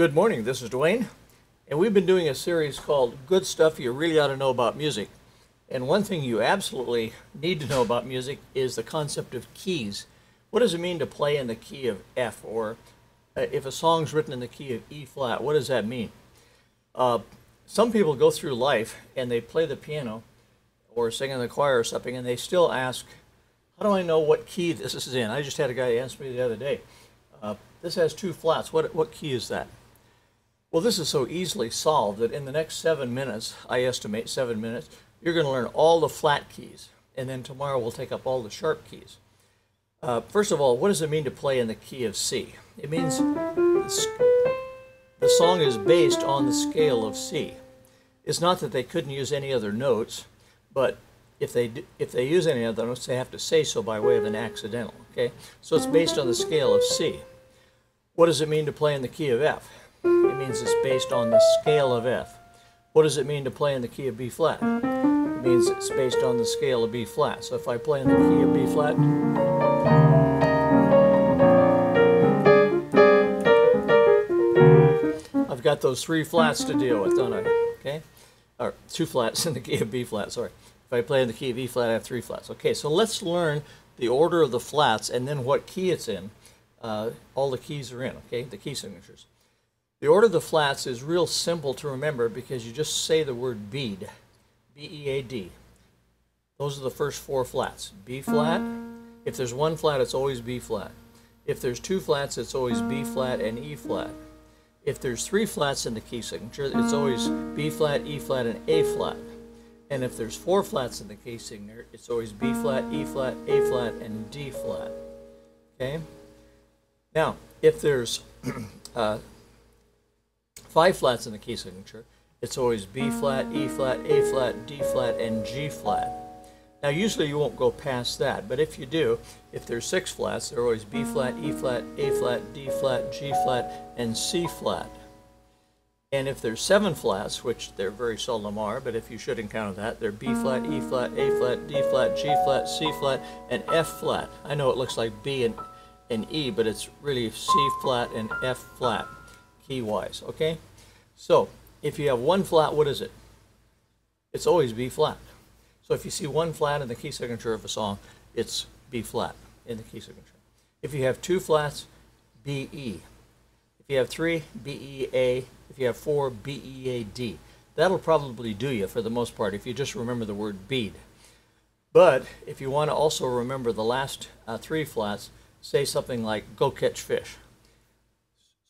Good morning, this is Duane, and we've been doing a series called Good Stuff You Really Ought to Know About Music. And one thing you absolutely need to know about music is the concept of keys. What does it mean to play in the key of F? Or uh, if a song's written in the key of E flat, what does that mean? Uh, some people go through life and they play the piano or sing in the choir or something, and they still ask, How do I know what key this is in? I just had a guy ask me the other day, uh, This has two flats. What, what key is that? Well, this is so easily solved that in the next seven minutes, I estimate seven minutes, you're going to learn all the flat keys. And then tomorrow we'll take up all the sharp keys. Uh, first of all, what does it mean to play in the key of C? It means the song is based on the scale of C. It's not that they couldn't use any other notes, but if they if they use any other notes, they have to say so by way of an accidental. Okay, so it's based on the scale of C. What does it mean to play in the key of F? Means it's based on the scale of F. What does it mean to play in the key of B flat? It means it's based on the scale of B flat. So if I play in the key of B flat, I've got those three flats to deal with, don't I? Okay? Or two flats in the key of B flat, sorry. If I play in the key of E flat, I have three flats. Okay, so let's learn the order of the flats and then what key it's in. Uh, all the keys are in, okay? The key signatures. The order of the flats is real simple to remember because you just say the word bead, B-E-A-D. Those are the first four flats. B flat. If there's one flat, it's always B flat. If there's two flats, it's always B flat and E flat. If there's three flats in the key signature, it's always B flat, E flat, and A flat. And if there's four flats in the key signature, it's always B flat, E flat, A flat, and D flat. Okay? Now, if there's uh, five flats in the key signature, it's always B flat, E flat, A flat, D flat, and G flat. Now usually you won't go past that, but if you do, if there's six flats, they're always B flat, E flat, A flat, D flat, G flat, and C flat. And if there's seven flats, which there very seldom are, but if you should encounter that, they're B flat, E flat, A flat, D flat, G flat, C flat, and F flat. I know it looks like B and, and E, but it's really C flat and F flat, key-wise, okay? So, if you have one flat, what is it? It's always B flat. So if you see one flat in the key signature of a song, it's B flat in the key signature. If you have two flats, B E. If you have three, B E A. If you have four, B E A D. That'll probably do you for the most part if you just remember the word bead. But if you want to also remember the last uh, three flats, say something like go catch fish.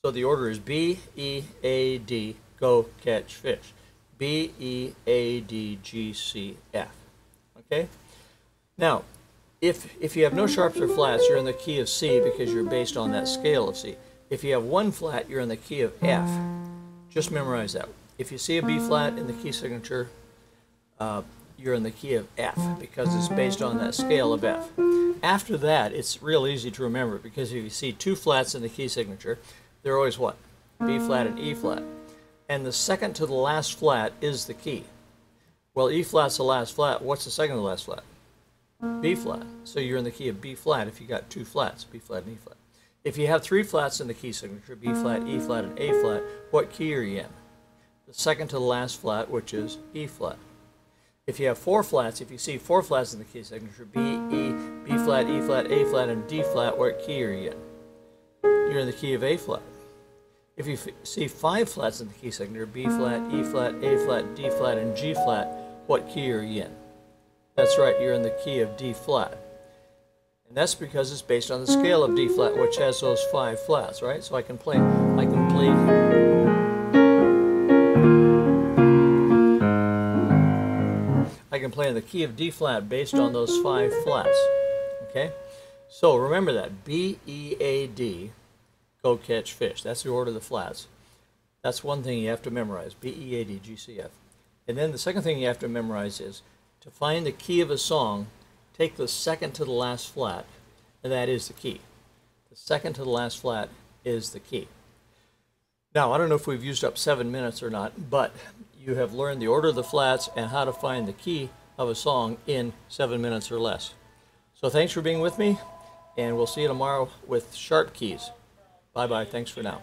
So the order is B, E, A, D, go catch fish. B, E, A, D, G, C, F. Okay? Now, if, if you have no sharps or flats, you're in the key of C because you're based on that scale of C. If you have one flat, you're in the key of F. Just memorize that. If you see a B flat in the key signature, uh, you're in the key of F because it's based on that scale of F. After that, it's real easy to remember because if you see two flats in the key signature, they're always what? B flat and E flat. And the second to the last flat is the key. Well, E flat's the last flat. What's the second to the last flat? B flat. So you're in the key of B flat if you got two flats, B flat and E flat. If you have three flats in the key signature, B flat, E flat, and A flat, what key are you in? The second to the last flat, which is E flat. If you have four flats, if you see four flats in the key signature, B, E, B flat, E flat, A flat, and D flat, what key are you in? You're in the key of A flat. If you see five flats in the key signature, B flat, E flat, A flat, D flat, and G flat, what key are you in? That's right, you're in the key of D flat. And that's because it's based on the scale of D flat, which has those five flats, right? So I can play, I can play. I can play in the key of D flat based on those five flats, okay? So remember that, B, E, A, D, go catch fish. That's the order of the flats. That's one thing you have to memorize, B, E, A, D, G, C, F. And then the second thing you have to memorize is to find the key of a song, take the second to the last flat, and that is the key. The second to the last flat is the key. Now, I don't know if we've used up seven minutes or not, but you have learned the order of the flats and how to find the key of a song in seven minutes or less. So thanks for being with me, and we'll see you tomorrow with sharp keys. Bye-bye. Thanks for now.